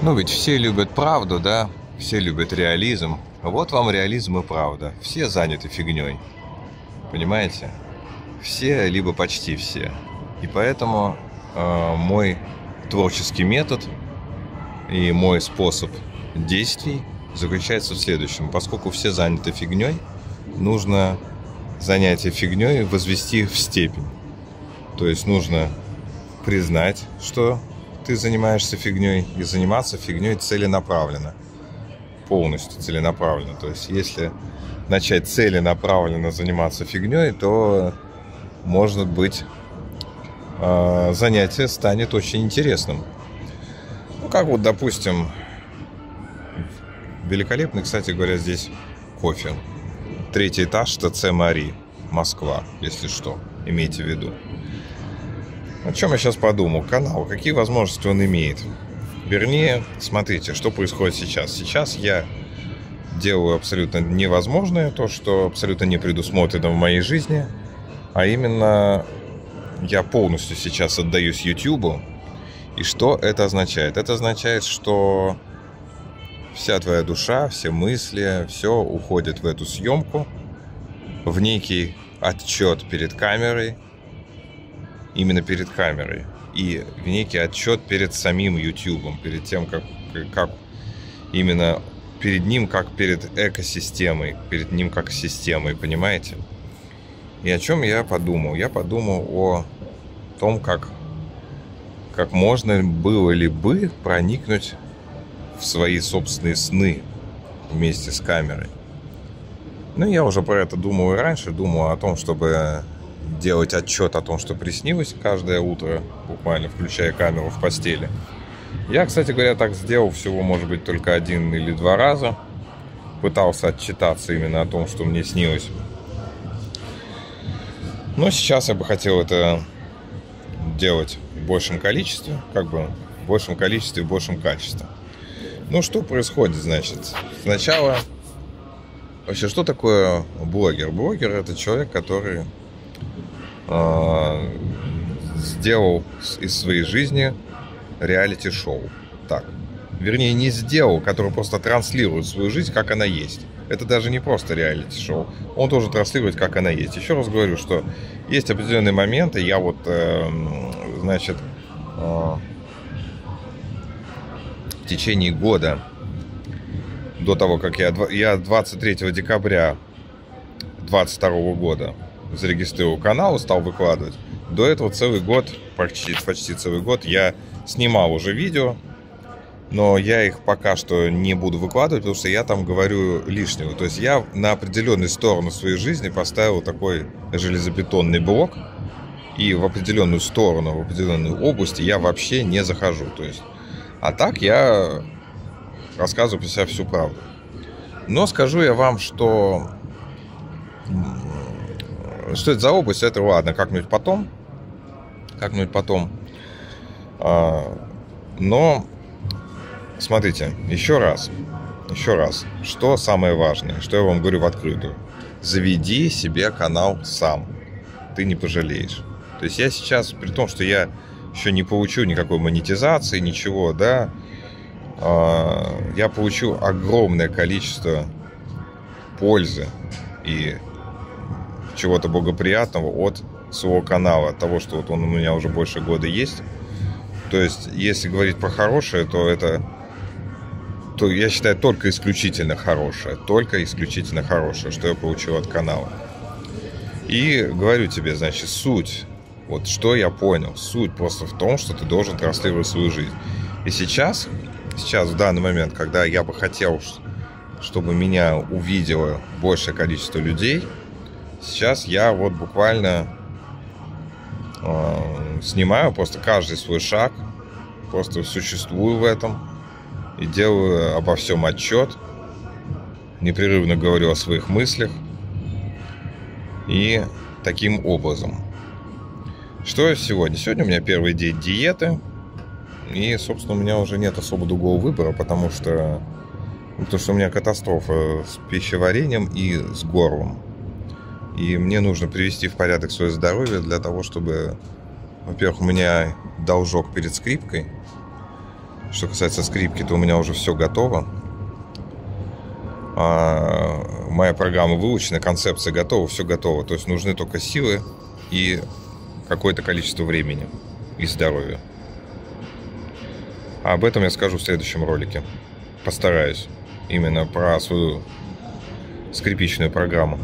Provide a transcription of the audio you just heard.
Ну ведь все любят правду, да? Все любят реализм. Вот вам реализм и правда. Все заняты фигней. Понимаете? Все, либо почти все. И поэтому э, мой творческий метод и мой способ действий заключается в следующем. Поскольку все заняты фигней, нужно занятие фигней возвести в степень. То есть нужно признать, что ты занимаешься фигней, и заниматься фигней целенаправленно. Полностью целенаправленно. То есть если начать целенаправленно заниматься фигней, то, может быть, а, занятие станет очень интересным. Ну, как вот, допустим, великолепный, кстати говоря, здесь кофе. Третий этаж ТЦ Мари, Москва, если что, имейте в виду. О чем я сейчас подумал? Канал, какие возможности он имеет? Вернее, смотрите, что происходит сейчас. Сейчас я делаю абсолютно невозможное, то, что абсолютно не предусмотрено в моей жизни, а именно я полностью сейчас отдаюсь YouTube. И что это означает? Это означает, что вся твоя душа, все мысли, все уходит в эту съемку, в некий отчет перед камерой, именно перед камерой, и некий отчет перед самим YouTube, перед тем, как, как именно перед ним, как перед экосистемой, перед ним как системой, понимаете? И о чем я подумал? Я подумал о том, как, как можно было ли бы проникнуть в свои собственные сны вместе с камерой. Ну, я уже про это думал и раньше, думал о том, чтобы делать отчет о том, что приснилось каждое утро, буквально включая камеру в постели. Я, кстати говоря, так сделал всего, может быть, только один или два раза. Пытался отчитаться именно о том, что мне снилось. Но сейчас я бы хотел это делать в большем количестве, как бы в большем количестве, в большем качестве. Ну, что происходит, значит? Сначала, вообще, что такое блогер? Блогер – это человек, который сделал из своей жизни реалити-шоу. Так. Вернее, не сделал, который просто транслирует свою жизнь, как она есть. Это даже не просто реалити-шоу. Он тоже транслирует, как она есть. Еще раз говорю, что есть определенные моменты. Я вот, э, значит, э, в течение года, до того, как я, я 23 декабря 22 года зарегистрировал канал, стал выкладывать. До этого целый год, почти, почти целый год, я снимал уже видео, но я их пока что не буду выкладывать, потому что я там говорю лишнего. То есть я на определенную сторону своей жизни поставил такой железобетонный блок, и в определенную сторону, в определенную область я вообще не захожу. То есть, а так я рассказываю про себя всю правду. Но скажу я вам, что что это за область, это ладно, как-нибудь потом. Как-нибудь потом. А, но Смотрите, еще раз, еще раз, что самое важное, что я вам говорю в открытую. Заведи себе канал сам, ты не пожалеешь. То есть я сейчас, при том, что я еще не получу никакой монетизации, ничего, да, а, я получу огромное количество пользы и чего-то благоприятного от своего канала, от того, что вот он у меня уже больше года есть. То есть, если говорить про хорошее, то это то я считаю только исключительно хорошее, только исключительно хорошее, что я получил от канала. И говорю тебе, значит, суть, вот что я понял, суть просто в том, что ты должен транслировать свою жизнь. И сейчас, сейчас в данный момент, когда я бы хотел, чтобы меня увидело большее количество людей, сейчас я вот буквально э, снимаю просто каждый свой шаг, просто существую в этом, и делаю обо всем отчет, непрерывно говорю о своих мыслях. И таким образом. Что сегодня? Сегодня у меня первый день диеты. И, собственно, у меня уже нет особо другого выбора, потому что, потому что у меня катастрофа с пищеварением и с горлом. И мне нужно привести в порядок свое здоровье для того, чтобы, во-первых, у меня должок перед скрипкой – Что касается скрипки, то у меня уже все готово. А, моя программа выучена, концепция готова, все готово. То есть нужны только силы и какое-то количество времени и здоровья. А об этом я скажу в следующем ролике. Постараюсь. Именно про свою скрипичную программу.